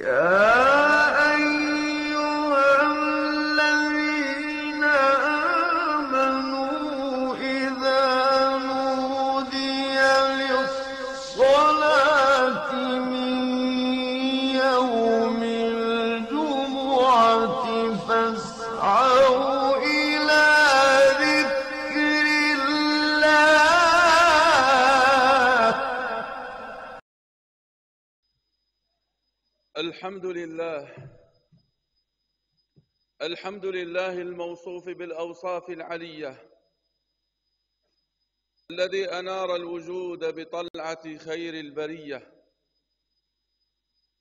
يا الحمد لله الحمد لله الموصوف بالأوصاف العلية الذي أنار الوجود بطلعة خير البرية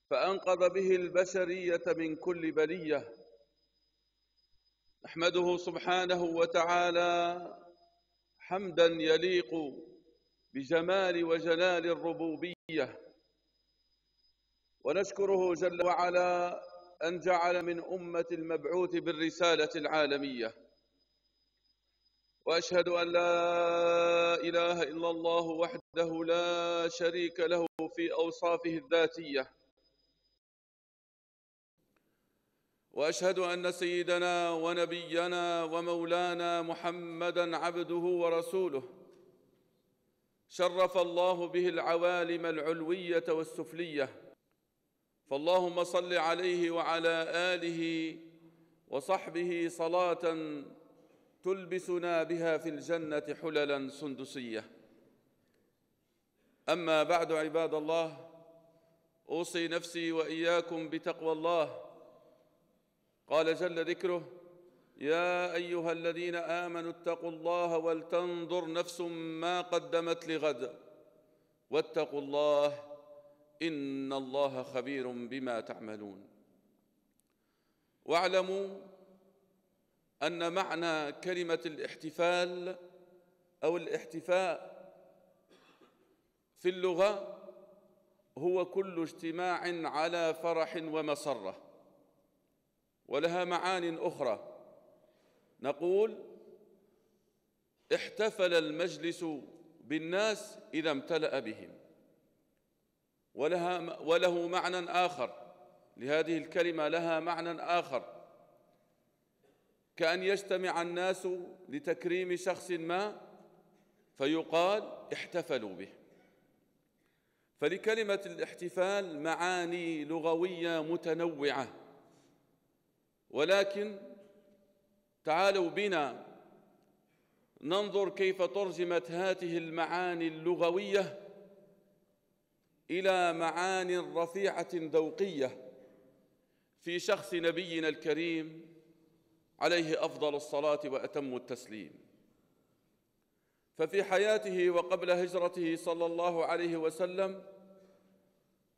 فأنقذ به البشرية من كل بلية. نحمده سبحانه وتعالى حمدا يليق بجمال وجلال الربوبية. ونشكره جل وعلا أن جعل من أمة المبعوث بالرسالة العالمية. وأشهد أن لا إله إلا الله وحده لا شريك له في أوصافه الذاتية. وأشهد أن سيدنا ونبينا ومولانا محمدا عبده ورسوله. شرف الله به العوالم العلوية والسفلية. فاللهم صل عليه وعلى آله وصحبه صلاة تلبسنا بها في الجنة حللا سندسية. أما بعد عباد الله أوصي نفسي وإياكم بتقوى الله. قال جل ذكره يا أيها الذين آمنوا اتقوا الله ولتنظر نفس ما قدمت لغد واتقوا الله إن الله خبير بما تعملون. واعلموا أن معنى كلمة الاحتفال أو الاحتفاء في اللغة هو كل اجتماع على فرح ومسره ولها معان أخرى. نقول احتفل المجلس بالناس إذا امتلأ بهم. ولها وله معنى آخر. لهذه الكلمة لها معنى آخر. كأن يجتمع الناس لتكريم شخص ما فيقال احتفلوا به. فلكلمة الاحتفال معاني لغوية متنوعة. ولكن تعالوا بنا ننظر كيف ترجمت هذه المعاني اللغوية إلى معان رفيعة ذوقية في شخص نبينا الكريم عليه أفضل الصلاة وأتم التسليم. ففي حياته وقبل هجرته صلى الله عليه وسلم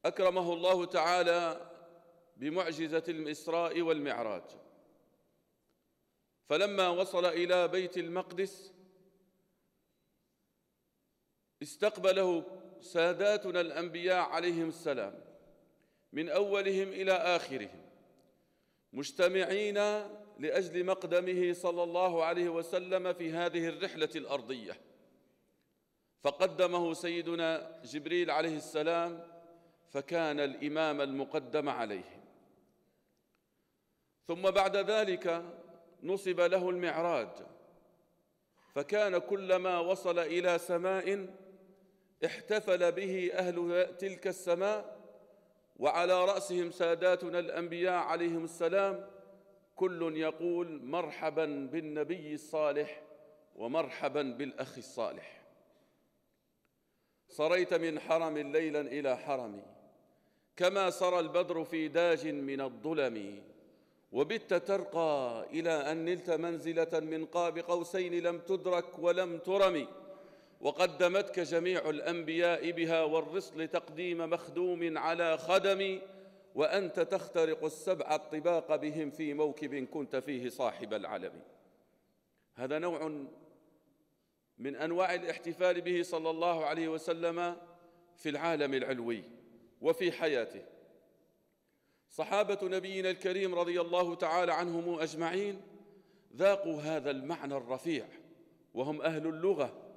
أكرمه الله تعالى بمعجزة الإسراء والمعراج. فلما وصل إلى بيت المقدس استقبله ساداتنا الأنبياء عليهم السلام من أولهم إلى آخرهم مجتمعين لأجل مقدمه صلى الله عليه وسلم في هذه الرحلة الأرضية. فقدمه سيدنا جبريل عليه السلام فكان الإمام المقدم عليهم ثم بعد ذلك نصب له المعراج فكان كلما وصل إلى سماء احتفل به أهل تلك السماء وعلى رأسهم ساداتنا الأنبياء عليهم السلام. كل يقول مرحبا بالنبي الصالح ومرحبا بالأخ الصالح. صريت من حرم ليلا إلى حرمي كما سرى البدر في داج من الظلم وبت ترقى إلى أن نلت منزلة من قاب قوسين لم تدرك ولم ترم وقدمتك جميع الأنبياء بها والرسل تقديم مخدوم على خدم وأنت تخترق السبع الطباق بهم في موكب كنت فيه صاحب العلم. هذا نوع من أنواع الاحتفال به صلى الله عليه وسلم في العالم العلوي وفي حياته. صحابة نبينا الكريم رضي الله تعالى عنهم أجمعين ذاقوا هذا المعنى الرفيع وهم أهل اللغة.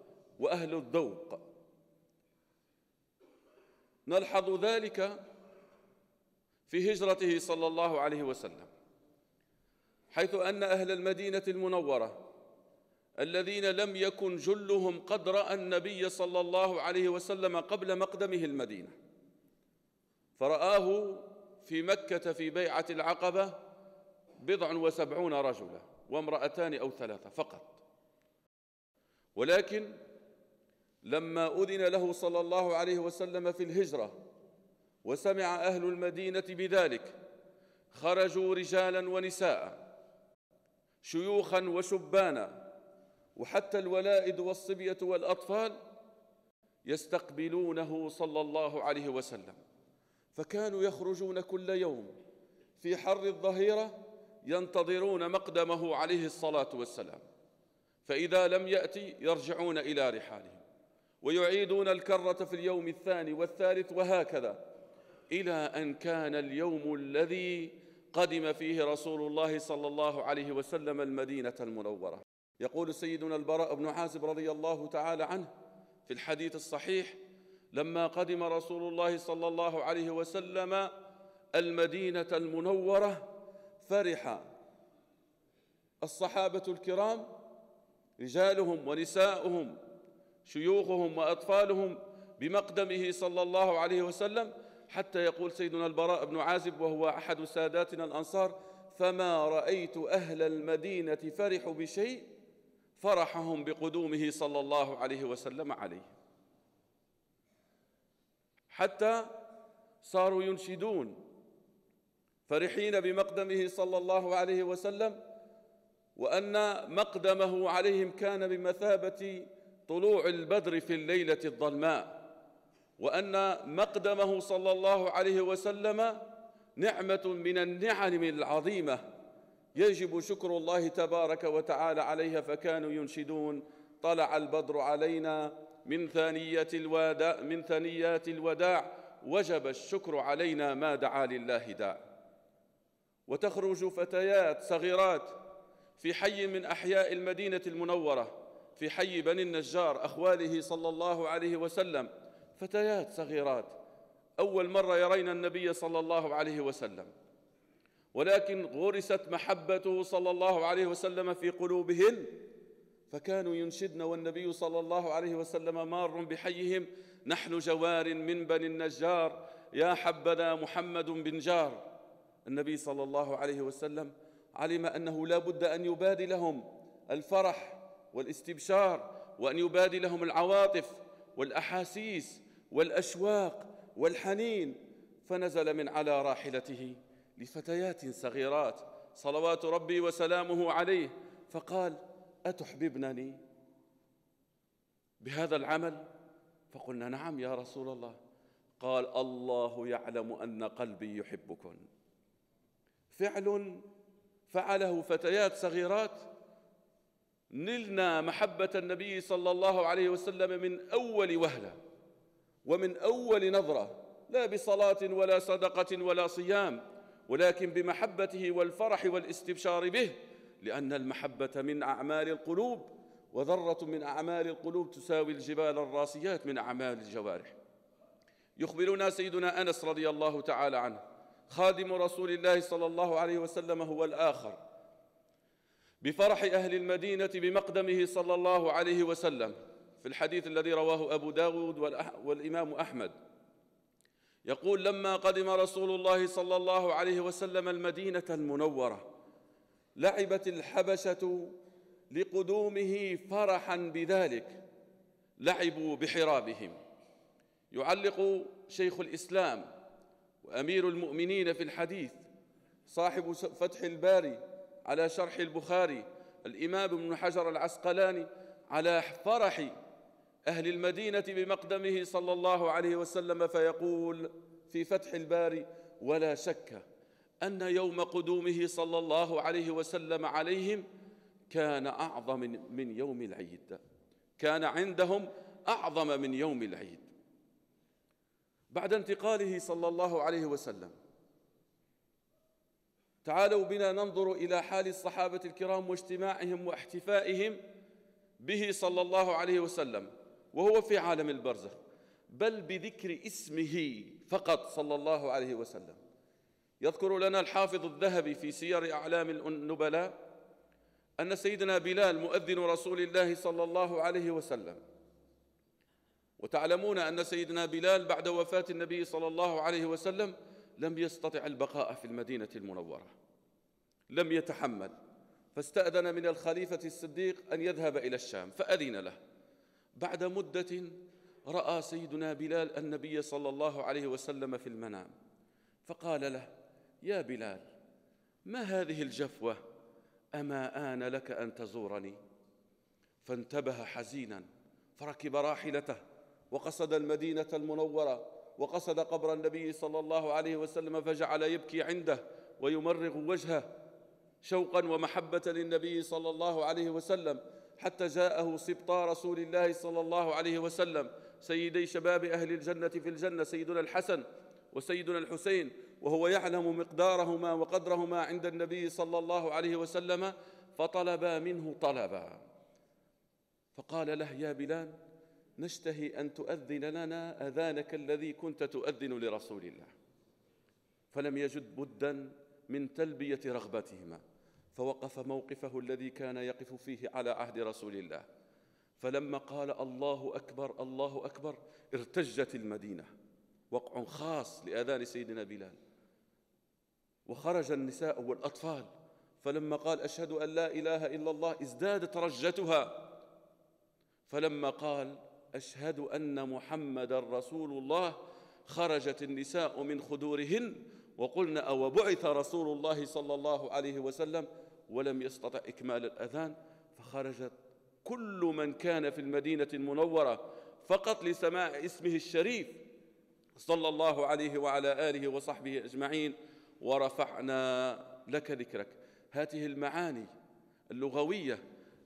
وأهل الذوق. نلحظ ذلك في هجرته صلى الله عليه وسلم حيث أن أهل المدينة المنورة الذين لم يكن جلهم قد راى النبي صلى الله عليه وسلم قبل مقدمه المدينة فرآه في مكة في بيعة العقبة بضع وسبعون رجلا وامرأتان أو ثلاثة فقط. ولكن لما أذن له صلى الله عليه وسلم في الهجرة وسمع أهل المدينة بذلك خرجوا رجالا ونساء شيوخا وشبانا وحتى الولائد والصبية والأطفال يستقبلونه صلى الله عليه وسلم. فكانوا يخرجون كل يوم في حر الظهيرة ينتظرون مقدمه عليه الصلاة والسلام فإذا لم يأتي يرجعون إلى رحالهم. ويعيدون الكرة في اليوم الثاني والثالث وهكذا إلى أن كان اليوم الذي قدم فيه رسول الله صلى الله عليه وسلم المدينة المنورة. يقول سيدنا البراء بن عازب رضي الله تعالى عنه في الحديث الصحيح لما قدم رسول الله صلى الله عليه وسلم المدينة المنورة فرح الصحابة الكرام رجالهم ونساؤهم شيوخهم وأطفالهم بمقدمه صلى الله عليه وسلم حتى يقول سيدنا البراء بن عازب وهو أحد ساداتنا الأنصار فما رأيت أهل المدينة فرحوا بشيء فرحهم بقدومه صلى الله عليه وسلم عليه. حتى صاروا ينشدون فرحين بمقدمه صلى الله عليه وسلم وأن مقدمه عليهم كان بمثابة طلوع البدر في الليلة الظلماء وأن مقدمه صلى الله عليه وسلم نعمة من النعم العظيمة يجب شكر الله تبارك وتعالى عليها فكانوا ينشدون طلع البدر علينا من ثانية الوداع من ثنيات الوداع وجب الشكر علينا ما دعا لله داع وتخرج فتيات صغيرات في حي من أحياء المدينة المنورة في حي بني النجار أخواله صلى الله عليه وسلم فتيات صغيرات. أول مرة يرين النبي صلى الله عليه وسلم. ولكن غرست محبته صلى الله عليه وسلم في قلوبهن فكانوا ينشدن والنبي صلى الله عليه وسلم مار بحيهم. نحن جوار من بني النجار يا حبذا محمد بن جار. النبي صلى الله عليه وسلم علم أنه لا بد أن يبادي لهم الفرح والاستبشار وأن يبادي لهم العواطف والأحاسيس والأشواق والحنين. فنزل من على راحلته لفتيات صغيرات صلوات ربي وسلامه عليه فقال أتحببنني بهذا العمل؟ فقلنا نعم يا رسول الله. قال الله يعلم أن قلبي يحبكن. فعل فعله فتيات صغيرات نلنا محبة النبي صلى الله عليه وسلم من أول وهلة ومن أول نظرة لا بصلاة ولا صدقة ولا صيام ولكن بمحبته والفرح والاستبشار به لأن المحبة من أعمال القلوب وذرة من أعمال القلوب تساوي الجبال الراسيات من أعمال الجوارح. يخبرنا سيدنا أنس رضي الله تعالى عنه خادم رسول الله صلى الله عليه وسلم هو الآخر. بفرح أهل المدينة بمقدمه صلى الله عليه وسلم. في الحديث الذي رواه أبو داود والإمام أحمد. يقول لما قدم رسول الله صلى الله عليه وسلم المدينة المنورة لعبت الحبشة لقدومه فرحا بذلك لعبوا بحرابهم. يعلق شيخ الإسلام وأمير المؤمنين في الحديث صاحب فتح الباري على شرح البخاري الإمام ابن حجر العسقلاني على فرح أهل المدينة بمقدمه صلى الله عليه وسلم فيقول في فتح الباري ولا شك أن يوم قدومه صلى الله عليه وسلم عليهم كان أعظم من يوم العيد. كان عندهم أعظم من يوم العيد. بعد انتقاله صلى الله عليه وسلم تعالوا بنا ننظر إلى حال الصحابة الكرام واجتماعهم واحتفائهم به صلى الله عليه وسلم وهو في عالم البرزخ بل بذكر اسمه فقط صلى الله عليه وسلم. يذكر لنا الحافظ الذهبي في سير أعلام النبلاء أن سيدنا بلال مؤذن رسول الله صلى الله عليه وسلم. وتعلمون أن سيدنا بلال بعد وفاة النبي صلى الله عليه وسلم لم يستطع البقاء في المدينة المنورة. لم يتحمل. فاستأذن من الخليفة الصديق أن يذهب إلى الشام فأذن له. بعد مدة رأى سيدنا بلال النبي صلى الله عليه وسلم في المنام فقال له يا بلال ما هذه الجفوة؟ أما آن لك أن تزورني؟ فانتبه حزينا فركب راحلته وقصد المدينة المنورة. وقصد قبر النبي صلى الله عليه وسلم فجعل يبكي عنده ويمرغ وجهه شوقا ومحبة للنبي صلى الله عليه وسلم حتى جاءه سبطا رسول الله صلى الله عليه وسلم سيدي شباب أهل الجنة في الجنة سيدنا الحسن وسيدنا الحسين وهو يعلم مقدارهما وقدرهما عند النبي صلى الله عليه وسلم فطلبا منه طلبا. فقال له يا بلال نشتهي أن تؤذن لنا أذانك الذي كنت تؤذن لرسول الله. فلم يجد بدا من تلبية رغبتهما فوقف موقفه الذي كان يقف فيه على عهد رسول الله. فلما قال الله أكبر الله أكبر ارتجت المدينة. وقع خاص لأذان سيدنا بلال. وخرج النساء والأطفال. فلما قال أشهد أن لا إله إلا الله ازدادت رجتها. فلما قال أشهد أن محمد رسول الله. خرجت النساء من خدورهن وقلن أو بعث رسول الله صلى الله عليه وسلم ولم يستطع إكمال الأذان فخرجت كل من كان في المدينة المنورة فقط لسماع اسمه الشريف صلى الله عليه وعلى آله وصحبه أجمعين. ورفعنا لك ذكرك. هذه المعاني اللغوية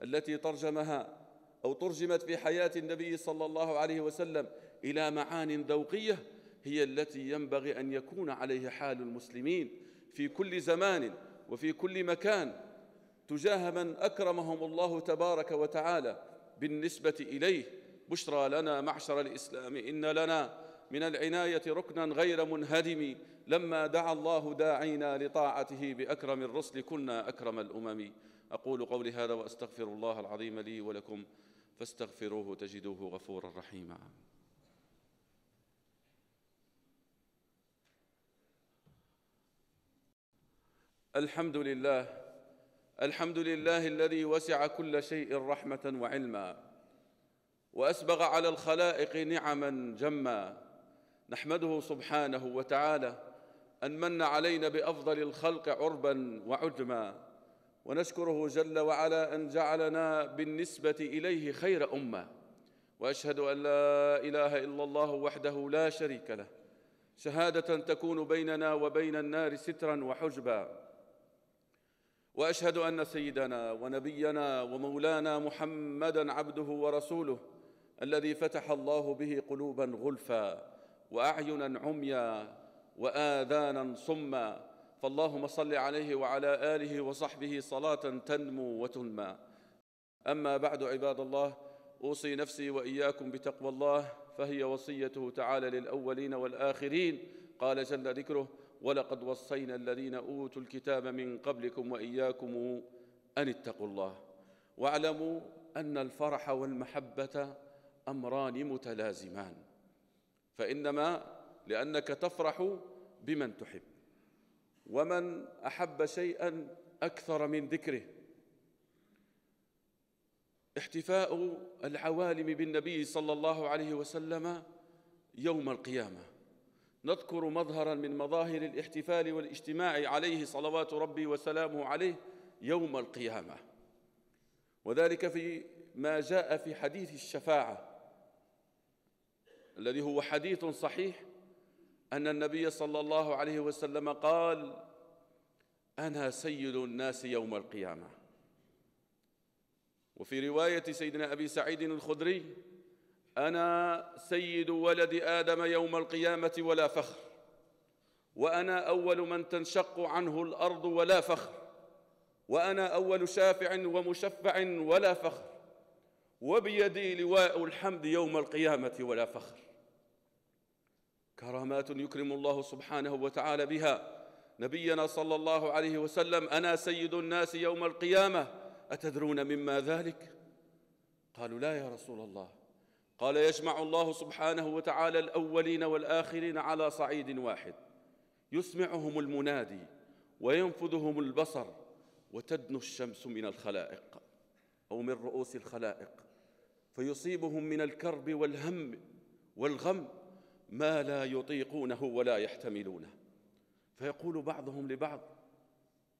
التي ترجمها أو ترجمت في حياة النبي صلى الله عليه وسلم إلى معان ذوقية هي التي ينبغي أن يكون عليه حال المسلمين في كل زمان وفي كل مكان تجاه من أكرمهم الله تبارك وتعالى بالنسبة إليه. بشرى لنا معشر الإسلام إن لنا من العناية ركنا غير منهدم. لما دعا الله داعينا لطاعته بأكرم الرسل كنا أكرم الأمم. أقول قولي هذا وأستغفر الله العظيم لي ولكم. فاستغفروه تجدوه غفورا رحيما. الحمد لله الحمد لله الذي وسع كل شيء رحمة وعلما وأسبغ على الخلائق نعما جما. نحمده سبحانه وتعالى أن من علينا بأفضل الخلق عربا وعجما. ونشكره جل وعلا أن جعلنا بالنسبة إليه خير أمة. وأشهد أن لا إله إلا الله وحده لا شريك له. شهادة تكون بيننا وبين النار سترا وحجبا. وأشهد أن سيدنا ونبينا ومولانا محمدا عبده ورسوله الذي فتح الله به قلوبا غلفا وأعينا عميا وآذانا صما فاللهم صل عليه وعلى آله وصحبه صلاة تنمو وتنمى. أما بعد عباد الله أوصي نفسي وإياكم بتقوى الله فهي وصيته تعالى للأولين والآخرين. قال جل ذكره ولقد وصينا الذين أوتوا الكتاب من قبلكم وإياكم أن اتقوا الله. واعلموا أن الفرح والمحبة أمران متلازمان. فإنما لأنك تفرح بمن تحب. ومن أحب شيئا أكثر من ذكره. احتفاء العوالم بالنبي صلى الله عليه وسلم يوم القيامة. نذكر مظهرا من مظاهر الاحتفال والاجتماع عليه صلوات ربي وسلامه عليه يوم القيامة. وذلك في ما جاء في حديث الشفاعة الذي هو حديث صحيح أن النبي صلى الله عليه وسلم قال أنا سيد الناس يوم القيامة. وفي رواية سيدنا أبي سعيد الخدري أنا سيد ولد آدم يوم القيامة ولا فخر وأنا أول من تنشق عنه الأرض ولا فخر وأنا أول شافع ومشفع ولا فخر وبيدي لواء الحمد يوم القيامة ولا فخر. كرامات يكرم الله سبحانه وتعالى بها. نبينا صلى الله عليه وسلم أنا سيد الناس يوم القيامة أتدرون مما ذلك؟ قالوا لا يا رسول الله. قال يجمع الله سبحانه وتعالى الأولين والآخرين على صعيد واحد. يسمعهم المنادي وينفذهم البصر وتدنو الشمس من الخلائق أو من رؤوس الخلائق فيصيبهم من الكرب والهم والغم ما لا يطيقونه ولا يحتملونه. فيقول بعضهم لبعض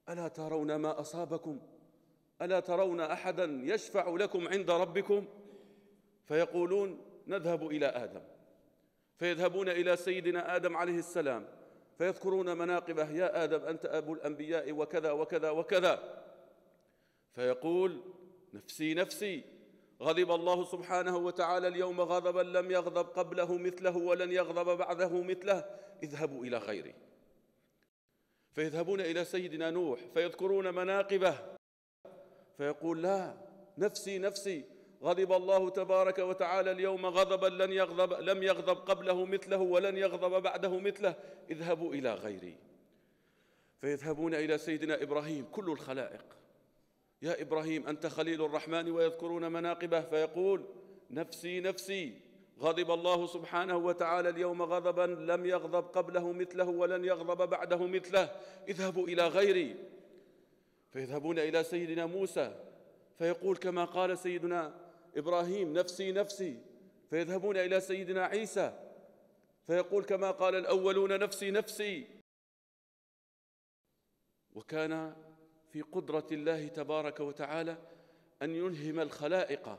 ألا ترون ما أصابكم؟ ألا ترون أحدا يشفع لكم عند ربكم؟ فيقولون نذهب إلى آدم. فيذهبون إلى سيدنا آدم عليه السلام فيذكرون مناقبه يا آدم أنت أبو الأنبياء وكذا وكذا وكذا. فيقول نفسي نفسي. غضب الله سبحانه وتعالى اليوم غضبا لم يغضب قبله مثله ولن يغضب بعده مثله. اذهبوا إلى غيري فيذهبون إلى سيدنا نوح فيذكرون مناقبه. فيقول لا نفسي نفسي. غضب الله تبارك وتعالى اليوم غضبا لن يغضب لم يغضب قبله مثله ولن يغضب بعده مثله. اذهبوا إلى غيري. فيذهبون إلى سيدنا إبراهيم كل الخلائق. يا إبراهيم أنت خليل الرحمن ويذكرون مناقبه فيقول نفسي نفسي غضب الله سبحانه وتعالى اليوم غضبا لم يغضب قبله مثله ولن يغضب بعده مثله. اذهبوا إلى غيري. فيذهبون إلى سيدنا موسى فيقول كما قال سيدنا إبراهيم نفسي نفسي. فيذهبون إلى سيدنا عيسى فيقول كما قال الأولون نفسي نفسي. وكان في قدرة الله تبارك وتعالى أن يلهم الخلائق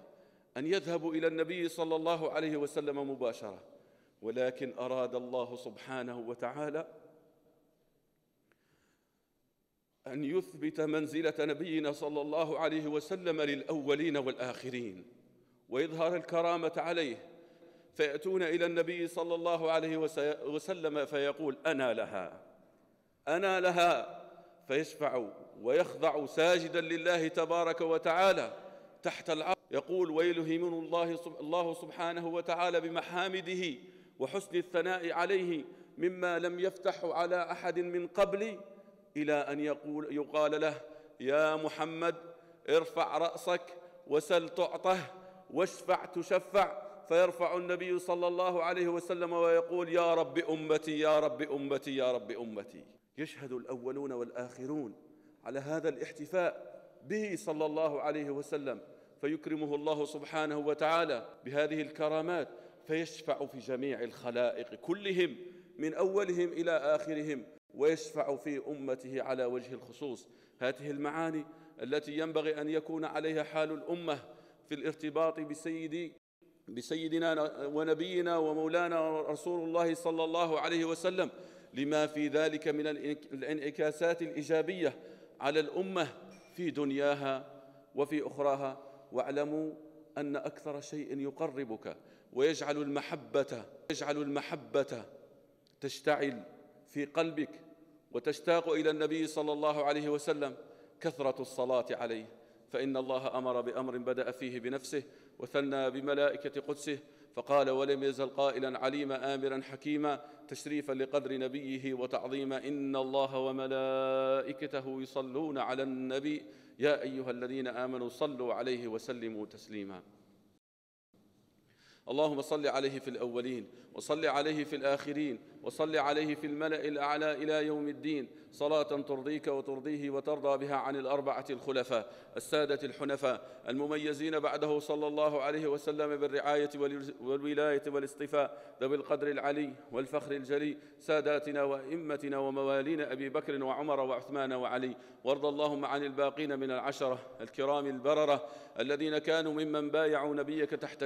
أن يذهبوا إلى النبي صلى الله عليه وسلم مباشرة. ولكن أراد الله سبحانه وتعالى أن يثبت منزلة نبينا صلى الله عليه وسلم للأولين والآخرين ويظهر الكرامة عليه. فيأتون إلى النبي صلى الله عليه وسلم فيقول أنا لها أنا لها. فيشفع ويخضع ساجدا لله تبارك وتعالى تحت العرش. يقول ويلهمن الله الله سبحانه وتعالى بمحامده وحسن الثناء عليه مما لم يفتح على أحد من قبلي إلى أن يقول يقال له يا محمد ارفع رأسك وسل تعطه واشفع تشفع. فيرفع النبي صلى الله عليه وسلم ويقول يا رب أمتي يا رب أمتي يا رب أمتي. يشهد الأولون والآخرون على هذا الاحتفاء به صلى الله عليه وسلم فيكرمه الله سبحانه وتعالى بهذه الكرامات فيشفع في جميع الخلائق كلهم من أولهم إلى آخرهم ويشفع في أمته على وجه الخصوص. هذه المعاني التي ينبغي أن يكون عليها حال الأمة في الارتباط بسيد بسيدنا ونبينا ومولانا رسول الله صلى الله عليه وسلم لما في ذلك من الانعكاسات الإيجابية على الأمة في دنياها وفي أخراها. واعلموا أن أكثر شيء يقربك ويجعل المحبة يجعل المحبة تشتعل في قلبك وتشتاق إلى النبي صلى الله عليه وسلم كثرة الصلاة عليه. فإن الله أمر بأمر بدأ فيه بنفسه وثنى بملائكة قدسه فقال ولم يزل قائلا عليما آمرا حكيما تشريفا لقدر نبيه وتعظيما إن الله وملائكته يصلون على النبي يا أيها الذين آمنوا صلوا عليه وسلموا تسليما اللهم صل عليه في الأولين وصل عليه في الآخرين وصل عليه في الملأ الأعلى إلى يوم الدين. صلاة ترضيك وترضيه وترضى بها عن الأربعة الخلفاء السادة الحنفاء المميزين بعده صلى الله عليه وسلم بالرعاية والولاية والاصطفاء ذوي القدر العلي والفخر الجلي ساداتنا وأئمتنا وموالينا أبي بكر وعمر وعثمان وعلي. وارض اللهم عن الباقين من العشرة الكرام البررة الذين كانوا ممن بايعوا نبيك تحت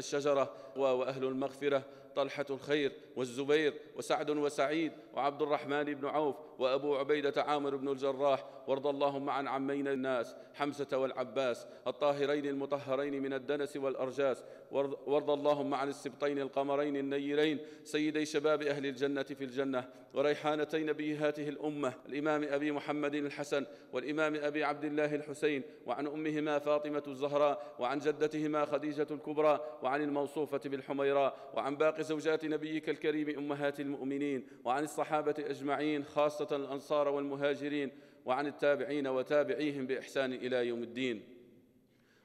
الشجره وأهل المغفرة طلحة الخير والزبير وسعد وسعيد وعبد الرحمن بن عوف وأبو عبيدة عامر بن الجراح وارض اللهم عن عمين الناس حمزة والعباس الطاهرين المطهرين من الدنس والأرجاس وارض اللهم عن السبطين القمرين النيرين سيدي شباب أهل الجنة في الجنة وريحانتي نبيهاته الأمة الإمام أبي محمد الحسن والإمام أبي عبد الله الحسين وعن أمهما فاطمة الزهراء وعن جدتهما خديجة الكبرى وعن الموصوفة بالحميراء وعن باقي زوجات نبيك الكريم أمهات المؤمنين وعن الصحابة أجمعين خاصه الأنصار والمهاجرين وعن التابعين وتابعيهم بإحسان إلى يوم الدين.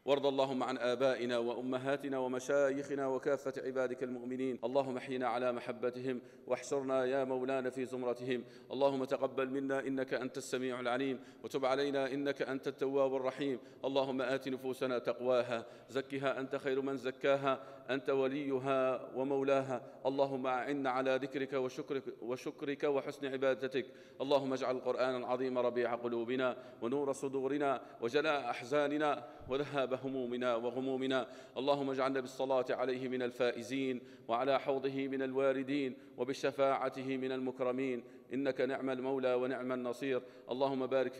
وارض اللهم عن آبائنا وأمهاتنا ومشايخنا وكافة عبادك المؤمنين. اللهم احينا على محبتهم واحشرنا يا مولانا في زمرتهم. اللهم تقبل منا إنك أنت السميع العليم. وتب علينا إنك أنت التواب الرحيم. اللهم آت نفوسنا تقواها. زكها أنت خير من زكاها. أنت وليها ومولاها. اللهم أعنا على ذكرك وشكرك, وشكرك وحسن عبادتك. اللهم اجعل القرآن العظيم ربيع قلوبنا ونور صدورنا وجلاء أحزاننا وذهاب همومنا وغمومنا. اللهم اجعلنا بالصلاة عليه من الفائزين وعلى حوضه من الواردين وبشفاعته من المكرمين. إنك نعم المولى ونعم النصير. اللهم بارك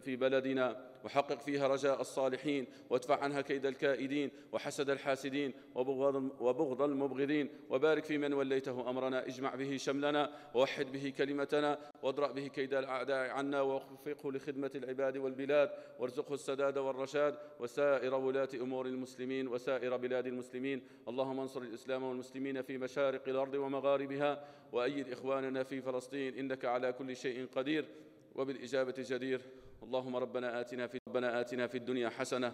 في بلدنا وحقق فيها رجاء الصالحين وادفع عنها كيد الكائدين وحسد الحاسدين وبغض, المبغضين وبارك في من وليته أمرنا اجمع به شملنا ووحد به كلمتنا واضرأ به كيد الأعداء عنا ووفقه لخدمة العباد والبلاد وارزقه السداد والرشاد وسائر ولاة أمور المسلمين وسائر بلاد المسلمين. اللهم انصر الإسلام والمسلمين في مشارق الأرض ومغاربها وأيد إخواننا في فلسطين إنك على كل شيء قدير وبالإجابة جدير. اللهم ربنا آتنا في ربنا آتنا في الدنيا حسنة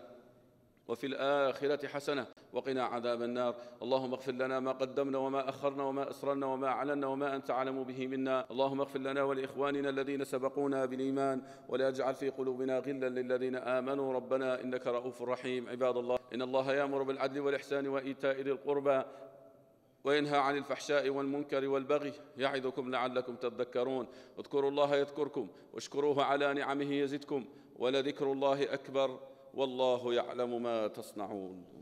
وفي الآخرة حسنة وقنا عذاب النار. اللهم اغفر لنا ما قدمنا وما أخرنا وما أسررنا وما أعلنا وما أنت أعلم به منا. اللهم اغفر لنا ولإخواننا الذين سبقونا بالإيمان ولا يجعل في قلوبنا غلا للذين آمنوا. ربنا إنك رؤوف رحيم. عباد الله إن الله يأمر بالعدل والإحسان وإيتاء ذي القربى. وينهى عن الفحشاء والمنكر والبغي يعظكم لعلكم تذكرون. اذكروا الله يذكركم واشكروه على نعمه يزدكم ولذكر الله أكبر والله يعلم ما تصنعون.